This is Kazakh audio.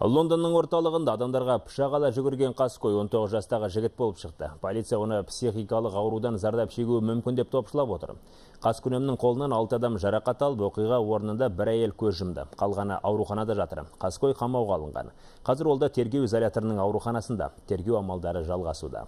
Лондонның орталығында адамдарға пышақ ала жүгірген қаскөй 19 жастағы жігіт болып шықты. Полиция оны психикалық аурудан зардап шегуі мүмкін деп топшылап отыр. Қаскүнемнің қолынан 6 адам жарақат алып, оқиға орнында бір әйел көз жұмды. Қалғаны ауруханада жатыр. Қаскөй қамауға алынған. Қазір ол да тергеу изоляторының ауруханасында. Тергеу амалдары жалғасуда.